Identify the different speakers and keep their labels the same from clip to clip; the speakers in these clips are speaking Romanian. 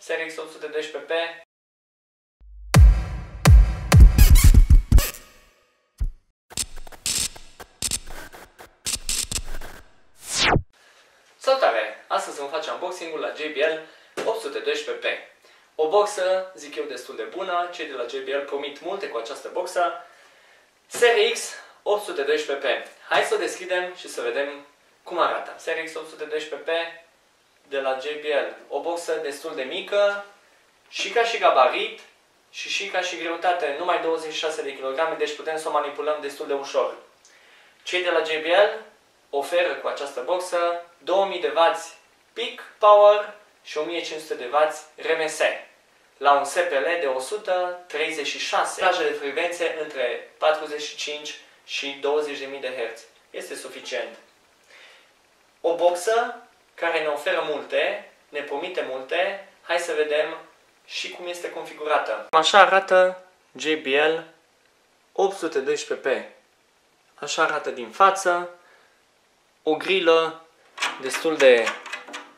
Speaker 1: SRX 812P. Salutare! Astăzi vom face unboxing-ul la JBL 812P. O boxă, zic eu, destul de bună. Cei de la JBL promit multe cu această boxă. SRX 812P. Hai să o deschidem și să vedem cum arată. SRX 812P de la JBL. O boxă destul de mică și ca și gabarit și și ca și greutate, numai 26 de kg, deci putem să o manipulăm destul de ușor. Cei de la JBL oferă cu această boxă 2000 de W peak power și 1500 de W RMS la un SPL de 136 plaje de frecvențe între 45 și 20.000 de Hz. Este suficient. O boxă care ne oferă multe, ne promite multe. Hai să vedem și cum este configurată. Așa arată JBL 812P. Așa arată din față. O grilă destul de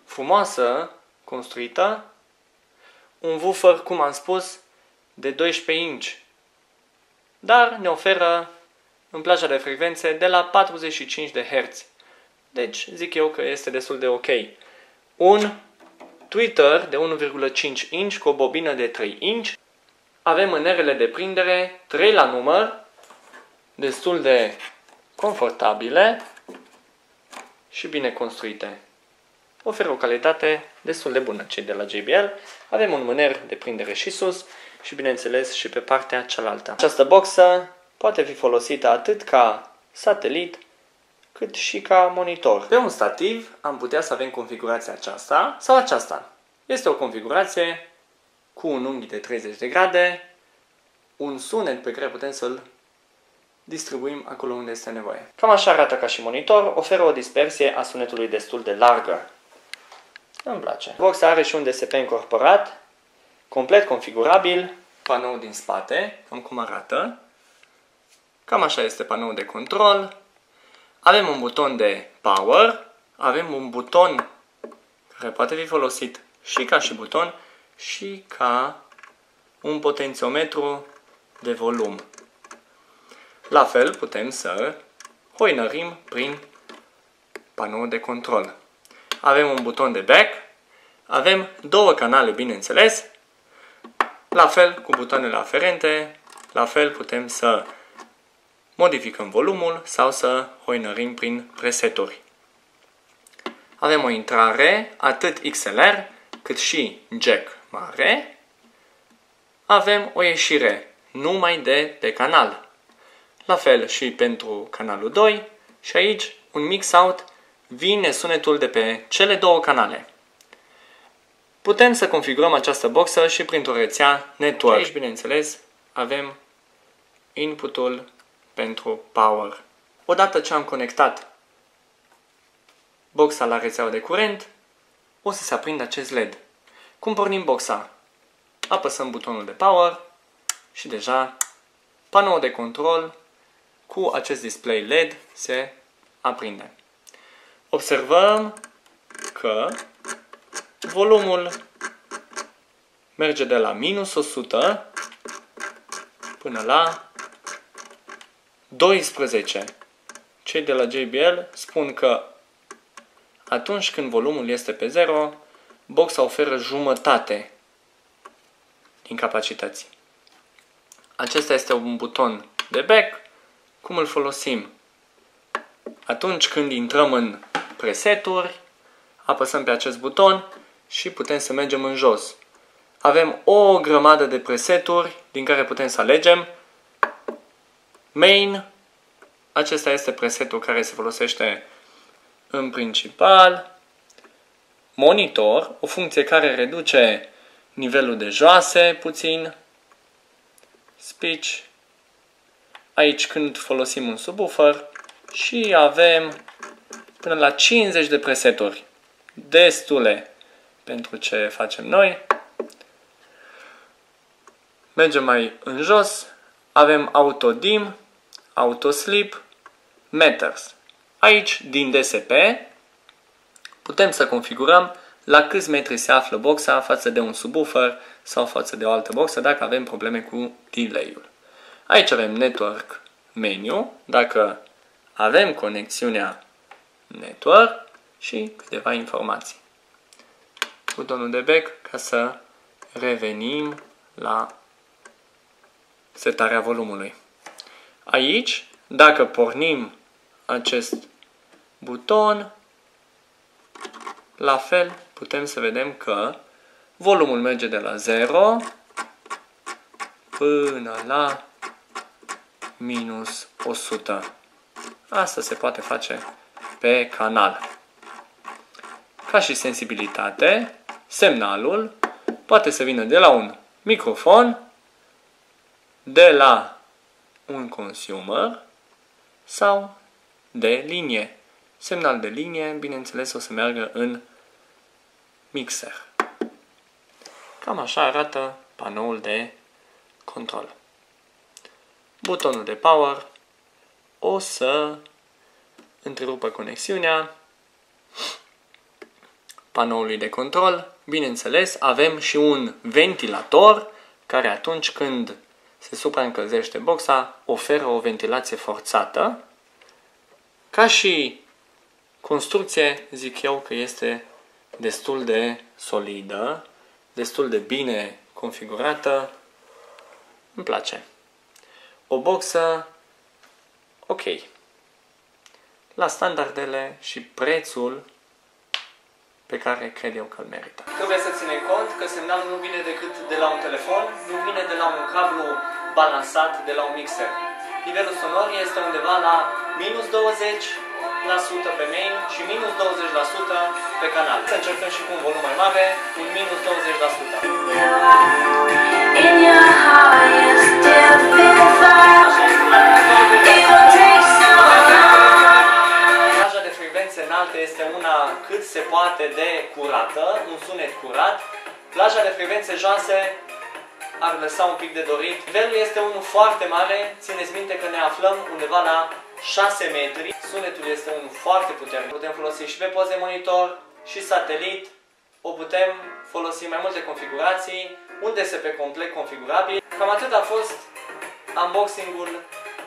Speaker 1: frumoasă, construită. Un woofer, cum am spus, de 12 inch. Dar ne oferă în plaja de frecvențe de la 45 de Hz. Deci zic eu că este destul de ok. Un Twitter de 1,5 inch cu o bobină de 3 inch. Avem mânerele de prindere 3 la număr, destul de confortabile și bine construite. Oferă o calitate destul de bună cei de la JBL. Avem un mâner de prindere și sus și bineînțeles și pe partea cealaltă. Această boxă poate fi folosită atât ca satelit, cât și ca monitor. Pe un stativ am putea să avem configurația aceasta sau aceasta. Este o configurație cu un unghi de 30 de grade, un sunet pe care putem să-l distribuim acolo unde este nevoie. Cam așa arată ca și monitor, oferă o dispersie a sunetului destul de largă. Îmi place. Boxa are și un DSP incorporat, complet configurabil, panou din spate, cam cum arată. Cam așa este panoul de control, avem un buton de power, avem un buton care poate fi folosit și ca și buton și ca un potențiometru de volum. La fel putem să hoinărim prin panoul de control. Avem un buton de back, avem două canale, bineînțeles, la fel cu butoanele aferente, la fel putem să modificăm volumul sau să hoinărim prin preseturi. Avem o intrare atât XLR cât și jack mare. Avem o ieșire numai de pe canal. La fel și pentru canalul 2 și aici un mix out vine sunetul de pe cele două canale. Putem să configurăm această boxă și printr-o rețea network. Aici, bineînțeles, avem inputul pentru power. Odată ce am conectat boxa la rețeaua de curent, o să se aprindă acest LED. Cum pornim boxa? Apăsăm butonul de power și deja panoul de control cu acest display LED se aprinde. Observăm că volumul merge de la minus 100 până la 12. Cei de la JBL spun că atunci când volumul este pe 0, boxa oferă jumătate din capacități. Acesta este un buton de back. Cum îl folosim? Atunci când intrăm în preseturi, apăsăm pe acest buton și putem să mergem în jos. Avem o grămadă de preseturi din care putem să alegem Main, acesta este presetul care se folosește în principal. Monitor, o funcție care reduce nivelul de joase puțin. Speech, aici când folosim un subwoofer și avem până la 50 de preseturi. Destule pentru ce facem noi. Mergem mai în jos, avem Auto Dim, Auto Sleep, Matters. Aici, din DSP, putem să configurăm la câți metri se află boxa față de un subwoofer sau față de o altă boxă dacă avem probleme cu delay-ul. Aici avem network menu, dacă avem conexiunea network și câteva informații. Butonul de back ca să revenim la setarea volumului. Aici, dacă pornim acest buton, la fel putem să vedem că volumul merge de la 0 până la minus 100. Asta se poate face pe canal. Ca și sensibilitate, semnalul poate să vină de la un microfon, de la un consumer sau de linie. Semnal de linie, bineînțeles, o să meargă în mixer. Cam așa arată panoul de control. Butonul de power o să întrerupă conexiunea panoului de control. Bineînțeles, avem și un ventilator care atunci când se supraîncălzește boxa oferă o ventilație forțată. Ca și construcție, zic eu că este destul de solidă, destul de bine configurată. Îmi place. O boxă ok. La standardele și prețul pe care cred eu că îl merită. Trebuie să ținem cont că semnalul nu vine decât de la un telefon, nu vine de la un cablu balansat de la un mixer. Nivelul sonor este undeva la minus 20% pe main și minus 20% pe canal. Să încercăm și cu un volum mai mare, un minus 20%. In your heart, you still feel înalte este una cât se poate de curată, un sunet curat. Plaja de frecvențe joase ar lăsa un pic de dorit. Nivelul este unul foarte mare, țineți minte că ne aflăm undeva la 6 metri. Sunetul este unul foarte puternic. Putem folosi și pe poze monitor, și satelit. O putem folosi mai multe configurații, un DSP complet configurabil. Cam atât a fost unboxing-ul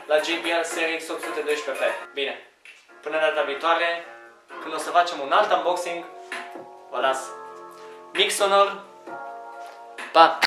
Speaker 1: la JBL Series 812P. Bine, până data viitoare, când o să facem un alt unboxing, vă las. Mic sonor. Pa!